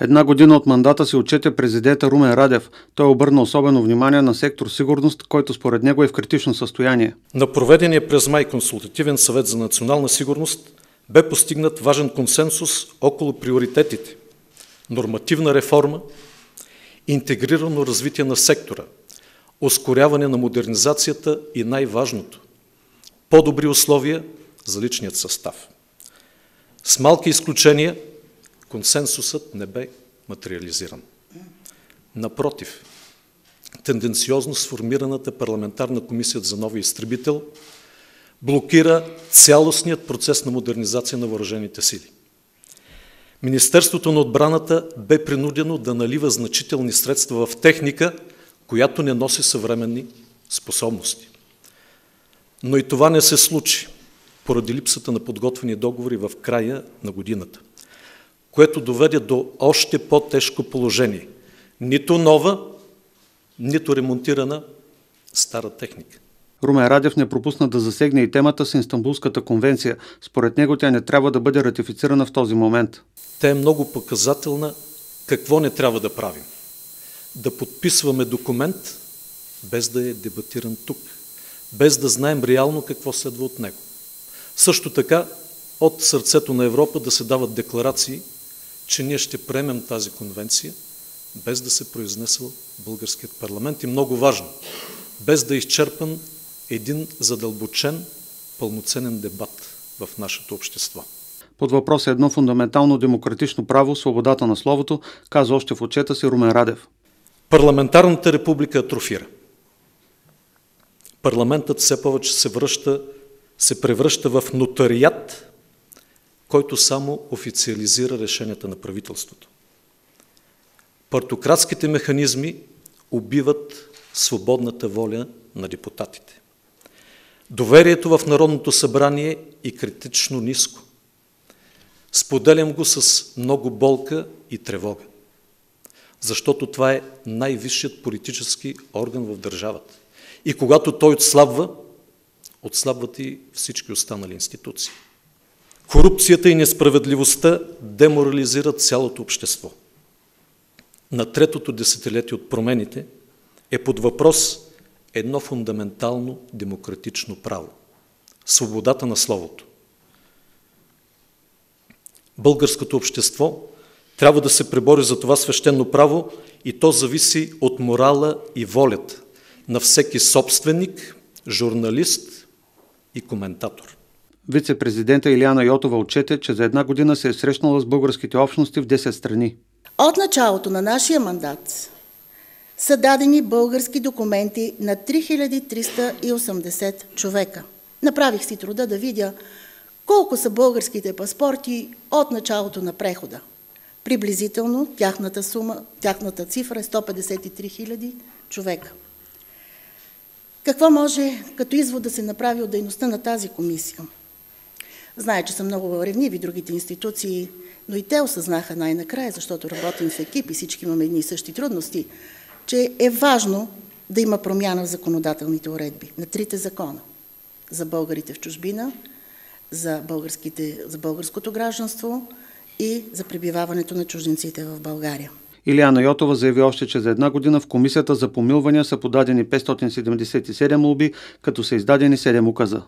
Една година от мандата си отчете президента Румен Радев. Той обърна особено внимание на сектор сигурност, който според него е в критично състояние. На проведения през май консултативен съвет за национална сигурност бе постигнат важен консенсус около приоритетите – нормативна реформа, интегрирано развитие на сектора, ускоряване на модернизацията и най-важното – по-добри условия за личният състав. С малки изключения – консенсусът не бе материализиран. Напротив, тенденциозно сформираната парламентарна комисия за нови изтребител блокира цялостният процес на модернизация на въоръжените сили. Министерството на отбраната бе принудено да налива значителни средства в техника, която не носи съвременни способности. Но и това не се случи поради липсата на подготвени договори в края на годината което доведе до още по-тежко положение. Нито нова, нито ремонтирана стара техника. Румен Радев не пропусна да засегне и темата с Истанбулската конвенция. Според него тя не трябва да бъде ратифицирана в този момент. Тя е много показателна какво не трябва да правим. Да подписваме документ, без да е дебатиран тук, без да знаем реално какво следва от него. Също така, от сърцето на Европа да се дават декларации, че ние ще приемем тази конвенция, без да се произнесъл българският парламент и много важно, без да е изчерпан един задълбочен, пълноценен дебат в нашето общество. Под въпрос е едно фундаментално демократично право, свободата на словото, каза още в отчета си Румен Радев. Парламентарната република атрофира. Парламентът все повече се връща, се превръща в нотарият който само официализира решенията на правителството. Партократските механизми убиват свободната воля на депутатите. Доверието в Народното събрание е критично ниско. Споделям го с много болка и тревога, защото това е най-висшият политически орган в държавата. И когато той отслабва, отслабват и всички останали институции. Корупцията и несправедливостта деморализират цялото общество. На третото десетилетие от промените е под въпрос едно фундаментално демократично право – свободата на словото. Българското общество трябва да се пребори за това свещено право и то зависи от морала и волята на всеки собственик, журналист и коментатор. Вице-президента Илиана Йотова отчете, че за една година се е срещнала с българските общности в 10 страни. От началото на нашия мандат са дадени български документи на 3380 човека. Направих си труда да видя колко са българските паспорти от началото на прехода. Приблизително тяхната сума, тяхната цифра е 153 000 човека. Какво може като извод да се направи от дейността на тази комисия? Знае, че са много ревниви другите институции, но и те осъзнаха най-накрая, защото работим в екип и всички имаме едни и същи трудности, че е важно да има промяна в законодателните уредби на трите закона за българите в чужбина, за, за българското гражданство и за пребиваването на чужденците в България. Илиана Йотова заяви още, че за една година в Комисията за помилвания са подадени 577 молби, като са издадени 7 указа.